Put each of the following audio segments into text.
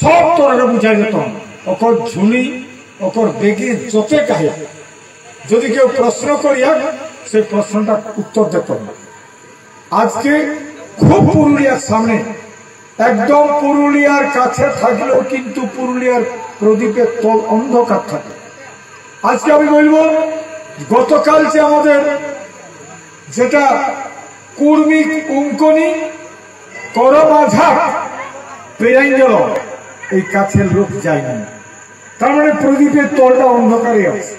সব তোরা বুঝাই যেত অকর ঝুলি অকর বেগে যতে কাহে যদি কেউ প্রশ্ন করিয়া, সেই প্রশ্নটা উত্তর দিত আজকে খুব পুরুলিয়ার সামনে, একদম পুরুলিয়ার কাছে থাকলেও কিন্তু পুরুলিয়ার প্রদীপের তল অন্ধকার থাকে। আজকে আমি বলব, গতকাল যে আমাদের যেটা কুর্মিক, উঙ্কনি করমাঝা পেরাই এই কাছের লোক যায়নি তার মানে প্রদীপের তলটা অন্ধকারে আছে।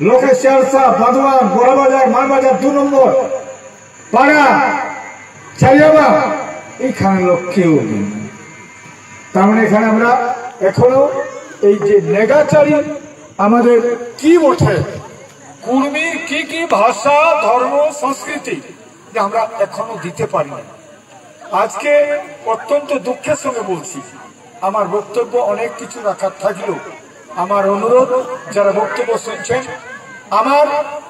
লোকে শেরসা বাদওয়ান, বড়বাজার, মারবাজার দু নম্বর। পাড়া চাইয়াবা এইখানে লোক কেউ নেই। তার মানে এখানে আমরা এখনও এই যে নেগাচারী, আমাদের কি ওঠে কুর্মীর কি কি ভাষা, ধর্ম, সংস্কৃতি আমরা এখনও দিতে পারি না আজকে অত্যন্ত দুঃখের সঙ্গে বলছি, আমার বক্তব্য অনেক কিছু রাখার থাকলেও আমার অনুরোধ, যারা বক্তব্য শুনছেন, আমার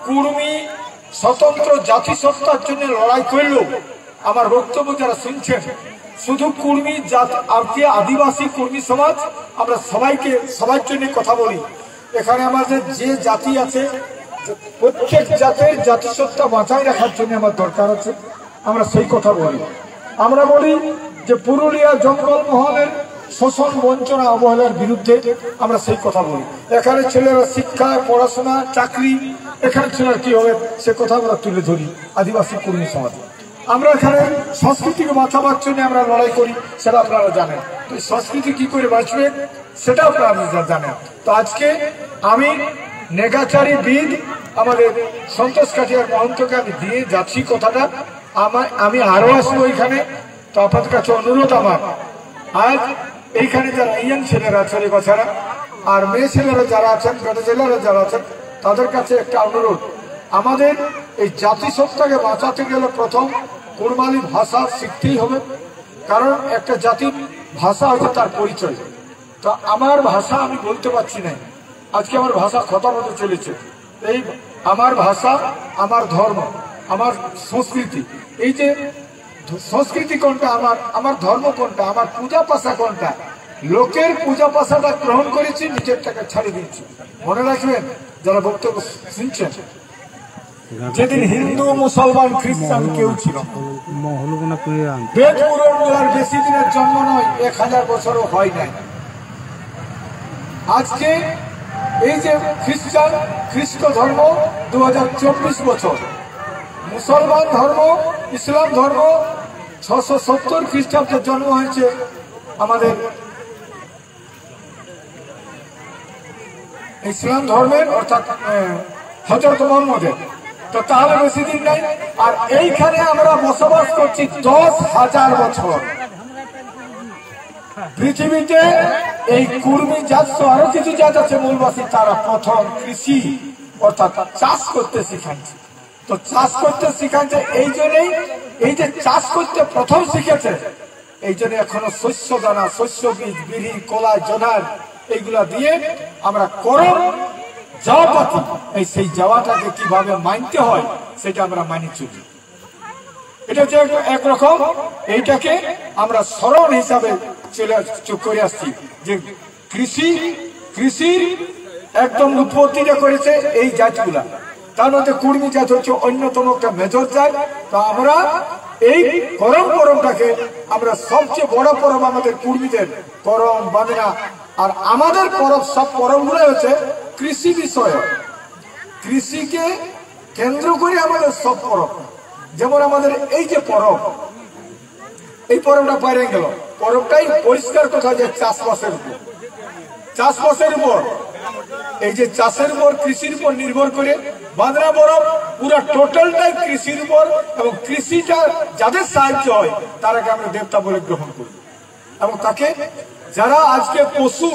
কুর্মী স্বতন্ত্র জাতিসত্তার জন্য লড়াই করলেও আমার বক্তব্য যারা শুনছেন, শুধু কুর্মী জাত আজকে আদিবাসী কর্মী সমাজ, আমরা সবাইকে, সবার জন্য কথা বলি। এখানে আমাদের যে জাতি আছে, প্রত্যেক জাতের জাতিসত্তা বাঁচাই রাখার জন্য আমার দরকার আছে, আমরা সেই কথা বলি। আমরা বলি যে পুরুলিয়া জঙ্গল মহলের শোষণ বঞ্চনা অবহেলার বিরুদ্ধে আমরা সেই কথা বলি। এখানে ছেলেরা শিক্ষা, পড়াশোনা, চাকরি, এখানে ছেলেরা কি হবে? সে কথা আমরা তুলে ধরি আদিবাসী কর্মী সমাজ। আমরা এখানে সংস্কৃতিকে বাঁচাবার নিয়ে আমরা লড়াই করি, সেটা আপনারা জানেন। তো সংস্কৃতি কি করে বাঁচবে, সেটা আপনারা জানেন। তো আজকে আমি নেগাচারী বিদ আমাদের সন্তোষ কাঠিয়ার মহন্তকে আমি দিয়ে যাচ্ছি কথাটা। আমার, আমি আরও আসব এখানে তো আপনাদের কাছে অনুরোধ আমার। আজ এইখানে যারা ইয়াং ছেলেরা ছেলে বাচ্চারা আর মেয়ে ছেলেরা যারা আছেন বেটা ছেলেরা যারা আছেন, তাদের কাছে একটা অনুরোধ। আমাদের এই জাতিসত্তাকে বাঁচাতে গেলে প্রথম কুরবানি ভাষা শিখতেই হবে, কারণ একটা জাতির ভাষা হচ্ছে তার পরিচয়। তো আমার ভাষা আমি বলতে পারছি না। আজকে আমার ভাষা খতম হতে চলেছে। এই আমার ভাষা, আমার ধর্ম। আমার সংস্কৃতি। এই যে সংস্কৃতি কোনটা, আমার আমার ধর্ম কোনটা, আমার পূজা পাশা কোনটা, লোকের পূজা পাশাটা গ্রহণ করেছি, নিজের টাকা ছাড়ে দিচ্ছি মনে রাখবেন, যারা বক্তব্য শুনছেন, যেদিন হিন্দু, মুসলমান, খ্রিস্টান কেউ ছিল বেদ পুরন বেশি দিনের জন্ম নয়, এক হাজার বছরও হয় নাই। আজকে এই যে খ্রিস্টান, খ্রিস্ট ধর্ম দু হাজার চব্বিশ বছর মুসলমান ধর্ম, ইসলাম ধর্ম, ছশো সত্তর খ্রিস্টাব্দে জন্ম হয়েছে আমাদের। ইসলাম ধর্মের, অর্থাৎ হজরত মোহাম্মদের। তো তাহলে বেশি দিন নাই। আর এইখানে আমরা বসবাস করছি দশ হাজার বছর। পৃথিবীতে এই কুর্মী জাত আরও কিছু জাত আছে মূলবাসী, তারা প্রথম কৃষি, অর্থাৎ চাষ করতে শিখাচ্ছে তো চাষ করতে শিখাচ্ছে এই জন্যই এই যে চাষ করতে প্রথম শিখেছে, এই জন্য এখনও শস্য দানা, শস্য বীজ, বিড়ি, কলা, জোনার এইগুলা দিয়ে আমরা করম যাওয়া এই সেই যাওয়াটাকে কীভাবে মানতে হয়, সেটা আমরা মানি চলি। এটা হচ্ছে একরকম এইটাকে আমরা স্মরণ হিসাবে চলে করে আসছি যে কৃষি, কৃষির একদম উৎপত্তিটা করেছে এই জাতগুলা। তার মধ্যে কুর্মী জাত হচ্ছে অন্যতম একটা মেজর জাত। তো আমরা এই করম পরমটাকে আমরা সবচেয়ে বড় পরব আমাদের কুর্মীদের করম বাঁধনা আর আমাদের পরব সব পরবগুলো হচ্ছে কৃষি বিষয় কৃষিকে কেন্দ্র করে আমাদের সব পরব। যেমন আমাদের এই যে পরব, এই পরবটা বাইরে গেল। পরবটাই পরিষ্কার কথা যে চাষবাসের উপর। চাষবাসের উপর এই যে চাষের উপর, কৃষির উপর নির্ভর করে বাঁধরা বরফ পুরো টোটালটাই কৃষির উপর এবং কৃষিটা যাদের সাহায্য হয় তারাকে আমরা দেবতা বলে গ্রহণ করি। এবং তাকে যারা আজকে পশু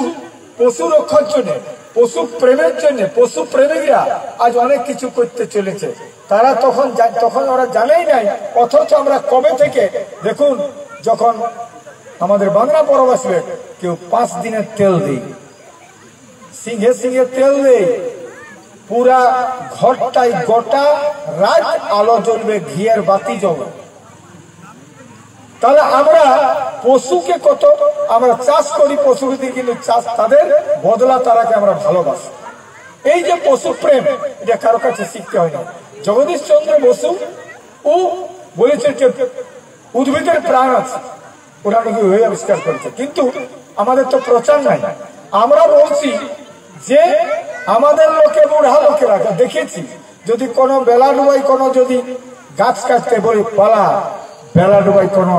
পশু রক্ষার জন্য, পশু প্রেমের জন্য, পশু প্রেমিকরা আজ অনেক কিছু করতে চলেছে, তারা তখন তখন ওরা জানেই নাই, অথচ আমরা কবে থেকে, দেখুন, যখন আমাদের বাংলা পরব আসবে, কেউ পাঁচ দিনের তেল দিই। সিংহে সিংহে তেল দেই পুরা ঘরটাই গোটা, রাত আলো জ্বলবে ঘিয়ের বাতি জ্বলবে তাহলে আমরা পশুকে কত, আমরা চাষ করি পশুকে কিন্তু চাষ তাদের বদলা তারাকে আমরা ভালোবাসি। এই যে পশু প্রেম, এটা কারও কাছে শিখতে হয় না। জগদীশ চন্দ্র বসু, ও বলেছে যে উদ্ভিদের প্রাণ আছে, ওরা নাকি ওই আবিষ্কার করেছে। কিন্তু আমাদের তো প্রচার নাই। আমরা বলছি যে আমাদের লোকে বুড়া লোকেরা দেখেছি, যদি কোনো বেলা ডুবাই কোনো যদি গাছ কাটতে বলি, পালা বেলা ডুবাই কোনো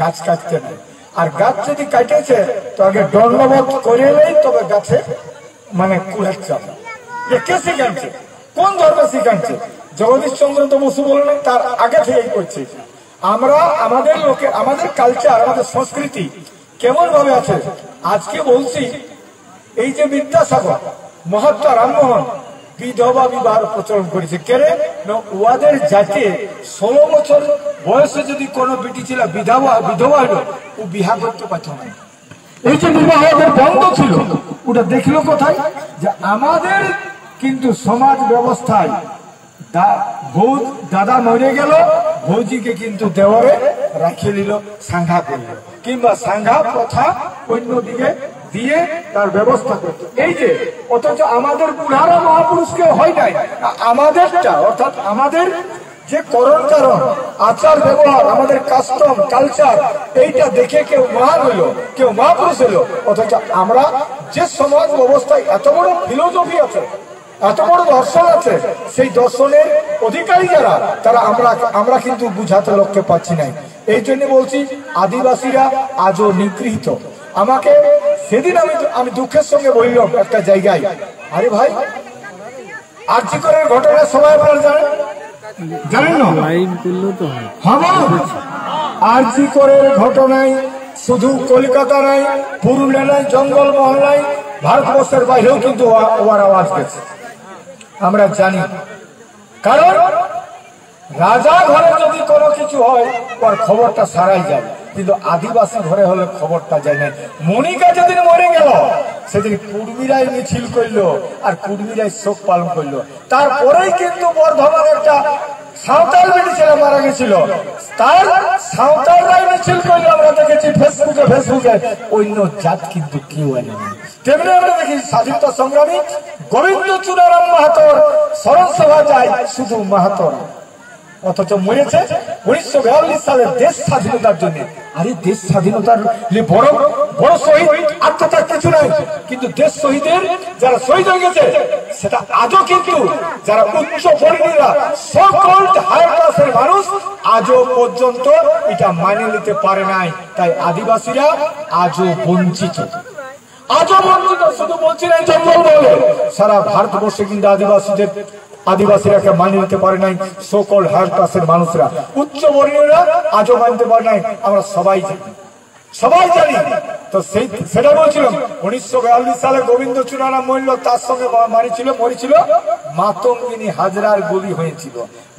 গাছ কাটতে নেই। আর গাছ যদি কাটেছে, তো আগে দণ্ডবোধ করে নেই তবে গাছে মানে কুড়াচ্ছে কে শিখাচ্ছে? কোন ধর্ম শিখাচ্ছে? জগদীশ চন্দ্র তো বসু বললেন তার আগে থেকেই করছে। আমরা, আমাদের লোকে, আমাদের কালচার আমাদের সংস্কৃতি কেমন ভাবে আছে? আজকে বলছি এই যে বিদ্যাসাগর মহাত্মা রামমোহন, বিধবা বিবাহ প্রচলন করেছে। না, উহাদের জাতে ষোলো বছর বয়সে যদি কোনো বেটি ছিল বিধবা বিধবা হলো ও বিহা করতে পারত না। এই যে বিবাহ বন্ধ ছিল, ওটা দেখল কোথায়? যে আমাদের কিন্তু সমাজ ব্যবস্থায় বউ দাদা মরে গেল, বৌজিকে কিন্তু দেওয়ারে রাখিয়ে নিল সাঙ্ঘা করল। কিংবা সাঙ্ঘা প্রথা অন্যদিকে দিয়ে তার ব্যবস্থা করত। এই যে, অথচ আমাদের বুড়ারা মহাপুরুষকে হয় নাই। আমাদেরটা, অর্থাৎ আমাদের যে করণ কারণ আচার ব্যবহার, আমাদের কাস্টম, কালচার, এইটা দেখে কেউ মহান হইল, কেউ মহাপুরুষ হইল। অথচ আমরা যে সমাজ ব্যবস্থায় এত বড় ফিলোসফি আছে, এত বড় দর্শন আছে, সেই দর্শনের অধিকারী যারা, তারা আমরা আমরা কিন্তু বুঝাতে লক্ষ্যে পাচ্ছি নাই। এই জন্য বলছি, আদিবাসীরা আজও নিগৃহীত। আমাকে সেদিন আমি আমি দুঃখের সঙ্গে বললাম একটা জায়গায় আরে ভাই আর্যিকরের ঘটনা সবাই আপনারা জানেন জানেন না? হয়। হবে আরজি করের ঘটনায় শুধু কলকাতা নাই পুরুলিয়া নাই জঙ্গলমহল নাই ভারতবর্ষের বাইরেও কিন্তু ওয়া- ওয়ার আওয়াজ গেছে। আমরা জানি। কারণ রাজা ঘরে যদি কোনো কিছু হয় ওর খবরটা সারাই যায় কিন্তু আদিবাসী ঘরে হলে খবরটা যায় না মনিকা যেদিন মরে গেল, সেদিন কুর্মীরাই মিছিল করল আর কুর্মীরাই শোক পালন করল। তারপরেই কিন্তু বর্ধমান একটা সাঁওতাল বেটি ছেলে মারা গেছিল। তার সাঁওতালরাই মিছিল করল, আমরা দেখেছি ফেসবুকে ফেসবুকে। অন্য জাত কিন্তু কেউ এনে তেমনি আমরা দেখি স্বাধীনতা সংগ্রামী গোবিন্দ চুনারাম মাহাতোর স্মরণ সভা যায় শুধু মাহাতোরা। অথচ মরেছে উনিশশো বিয়াল্লিশ সালে দেশ স্বাধীনতার জন্য। আরে দেশ স্বাধীনতার বড় বড় শহীদ? আত্মতার কিছু নাই। কিন্তু দেশ শহীদের যারা শহীদ হয়ে গেছে, সেটা আজও কিন্তু যারা উচ্চ পরিণীরা সকল হায়ার ক্লাসের মানুষ, আজও পর্যন্ত এটা মানে নিতে পারে নাই। তাই আদিবাসীরা আজও বঞ্চিত। আজও বঞ্চিত, শুধু বলছি না সারা ভারতবর্ষে কিন্তু আদিবাসীদের আদিবাসীরাকে মানিয়ে নিতে পারে নাই সকল হায়ার ক্লাসের মানুষরা। উচ্চ বর্ণীয়রা আজও মানতে পারে নাই, আমরা সবাই জানি। সবাই জানি। তো সেই সেটা বলছিলাম, উনিশশো বিয়াল্লিশ সালে গোবিন্দ চুনারাম মূল্য তার সঙ্গে মারিছিল, মরেছিল। মাতঙ্গিনী হাজরার গুলি হয়েছিল।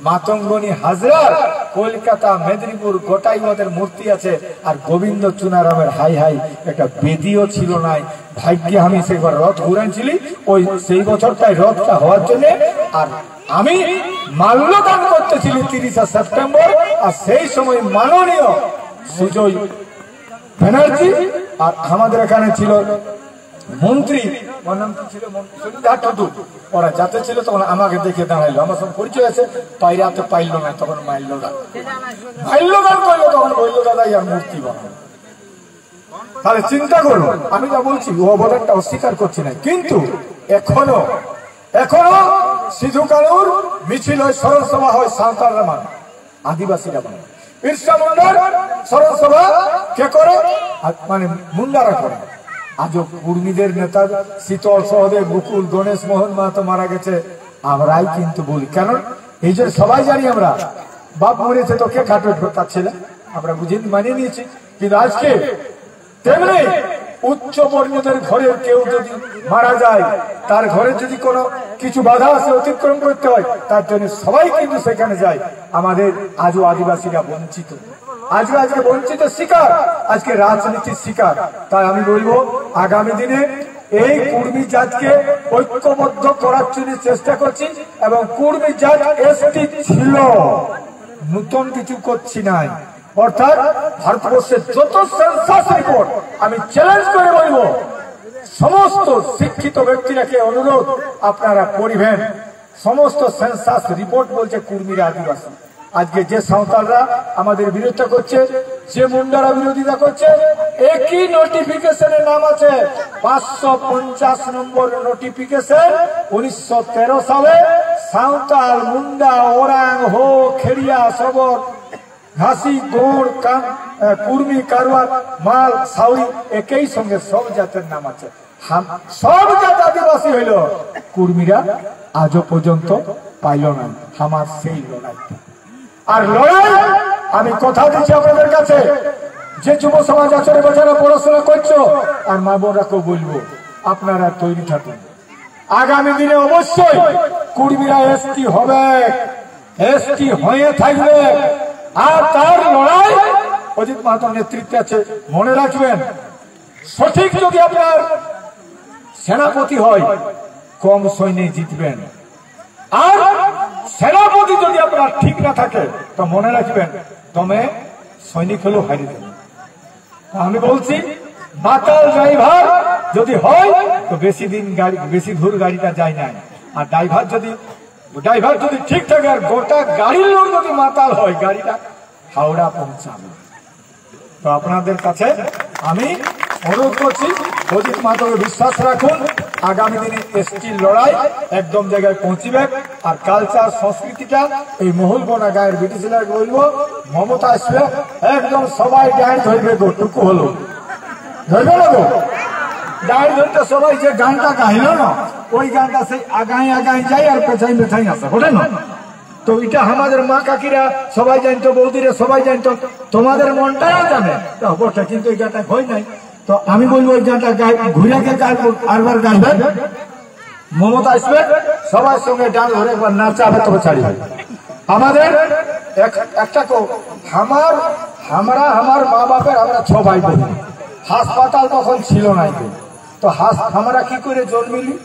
মাতঙ্গিনী হাজরার কলকাতা, মেদিনীপুর গোটাই ওদের মূর্তি আছে, আর গোবিন্দ চুনারামের হাই হাই একটা বেদিও ছিল নাই। ভাগ্যে আমি সেবার রথ ঘুরেছিলি ওই সেই বছরটাই রথটা হওয়ার জন্য, আর আমি মাল্যদান করতেছিলি তিরিশে সেপ্টেম্বর, আর সেই সময় মাননীয় সুজয় ব্যানার্জি আর আমাদের এখানে ছিল মন্ত্রী। ওর যাতে ছিল তখন আমাকে দেখে দাঁড়াইলো। আমার সঙ্গে পরিচয় আছে। পাইরাতে পাইলো না, তখন মাইল্য দান মাইল্য দান করল তখন বলল দাদা ইয়ার মূর্তি বানাবো তাহলে চিন্তা করুন আমি যা বলছি, ও অবদানটা অস্বীকার করছি না। কিন্তু এখনও এখনও সিধু কানুর মিছিল হয় স্মরণ সভা হয় সাঁওতালরা মানে আদিবাসীরা মানে বিরসা সরসভা কে করে? মানে মুন্ডারা করে। আজও কর্মীদের নেতা শীতল সহদেব বকুল গণেশ মোহন মাহাতো মারা গেছে। আমরাই কিন্তু বলি। কেন? এই যে সবাই জানি আমরা। বাপ মরেছে তো কে খাটো তার ছেলে আমরা বুঝে মানিয়ে নিয়েছি। কিন্তু আজকে তেমনি উচ্চ বর্ণদের ঘরের কেউ যদি মারা যায়, তার ঘরে যদি কোনো কিছু বাধা আসে অতিক্রম করতে হয়, তার জন্য সবাই কিন্তু সেখানে যায়। আমাদের আজও আদিবাসীরা বঞ্চিত। আজকে আজকে বঞ্চিত শিকার, আজকে রাজনীতির শিকার। তাই আমি বলব, আগামী দিনে এই কুর্মী জাতকে ঐক্যবদ্ধ করার জন্য চেষ্টা করছি এবং কুর্মী জাত এসটি ছিল। নতুন কিছু করছি নাই। অর্থাৎ ভারতবর্ষের যত সেন্সাস রিপোর্ট আমি চ্যালেঞ্জ করে বলব, সমস্ত শিক্ষিত ব্যক্তিরাকে অনুরোধ আপনারা করিবেন সমস্ত সেন্সাস রিপোর্ট বলছে কুর্মীরা আদিবাসী। আজকে যে সাঁওতালরা আমাদের বিরোধিতা করছে, যে মুন্ডারা বিরোধিতা করছে, একই নোটিফিকেশনের নাম আছে। পাঁচশো পঞ্চাশ নম্বর নোটিফিকেশন উনিশশো তেরো সালে সাঁওতাল মুন্ডা ওরাং হো খেড়িয়া সবর ঘাসি গোড় কান কুর্মি, কারওয়ার, মাল সাউরি একই সঙ্গে সব জাতের নাম আছে। সব জাত আদিবাসী হইল। কুর্মীরা আজও পর্যন্ত পাইল না আমার সেই লড়াই। আর লড়াই, আমি কথা দিচ্ছি আপনাদের কাছে। যে যুব সমাজ আচরে বছরে পড়াশোনা করছ, আর মা বোনরাকেও বলব, আপনারা তৈরি থাকুন। আগামী দিনে অবশ্যই কুর্মীরা এসটি হবে, এসটি হয়ে থাকবে। আর তার লড়াই অজিত মাহাতোর নেতৃত্বে আছে। মনে রাখবেন, সঠিক যদি আপনার সেনাপতি হয়, কম সৈন্যে জিতবেন। আর সেনাপতি যদি আপনার ঠিক না থাকে, তো মনে রাখবেন তবে সৈনিক হলেও হারিয়ে দেবেন আমি বলছি, মাতাল ড্রাইভার যদি হয়, তো বেশি দিন গাড়ি, বেশি দূর গাড়িটা যায় না আর ড্রাইভার যদি ড্রাইভার যদি ঠিক থাকে আর গোটা গাড়ির লোক যদি মাতাল হয়, গাড়িটা হাওড়া পৌঁছাবে। তো আপনাদের কাছে আমি অনুরোধ করছি, অজিত মাধবকে বিশ্বাস রাখুন, আগামী দিনে এসটি লড়াই একদম জায়গায় পৌঁছিবে আর কালচার সংস্কৃতিটা এই মহুলবনা গায়ের ব্রিটিশরা বলব মমতা আসবে, একদম সবাই গায়ে ধরবে গো, টুকু হলো। ধরবে না গো? গায়ে ধরতে সবাই যে গানটা গাইল না ওই গানটা সেই আগাই আগাই যায় আর পেছাই পেছাই আসে ওঠে না? তো এটা আমাদের মা কাকিরা সবাই জানতো, বৌদিরা সবাই জানতো, তোমাদের মনটাও জানে। বটে, কিন্তু এই গানটা হয় নাই। তো আমি বলব ওই গানটা গাই, ঘুরে গাই আরবার গাইবে। মমতা আসবে, সবার সঙ্গে ডাল ধরে একবার নাচাবে তবে ছাড়িবে আমাদের এক- একটা কো আমার আমরা, আমার মা বাপের আমরা ছ ভাই বোন। হাসপাতাল তখন ছিল না তো হাস আমরা কি করে জন্মিলি?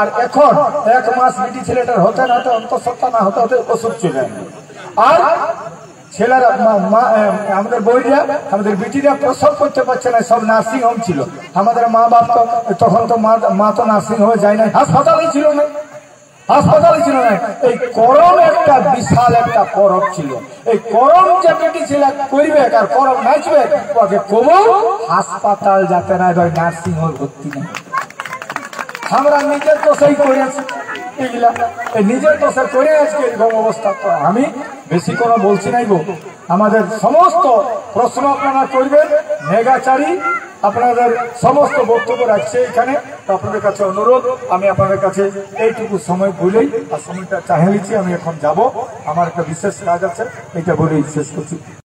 আর এখন এক মাস বিটি ছেলেটার হতে না হতে, অন্তঃসত্ত্বা না হতে হতে ওষুধ চলে আর ছেলেরা আমাদের বইরা, আমাদের বিটিরা প্রসব করতে পারছে না, সব নার্সিং হোম ছিল। আমাদের মা বাপ তো, তখন তো মা তো নার্সিং হোমে যায় না হাসপাতালই ছিল না। হাসপাতালে ছিল না। এই করম একটা বিশাল একটা করম ছিল। এই করম যে বেটি ছেলে করবে আর করম নাচবে, ওকে কব হাসপাতাল যাতে না নার্সিং হোম ভর্তি না আমরা নিজের দোষেই করে আছি এগুলা নিজের দোষে করে আজকে এরকম অবস্থা। আমি বেশি কোনো বলছি নাই গো আমাদের সমস্ত প্রশ্ন আপনারা করবেন মেগাচারী আপনাদের সমস্ত বক্তব্য রাখছে এখানে। আপনাদের কাছে অনুরোধ, আমি আপনাদের কাছে এইটুকু সময় বলেই আর সময়টা চাহে নিচ্ছি। আমি এখন যাব। আমার একটা বিশেষ কাজ আছে, এটা বলেই শেষ করছি।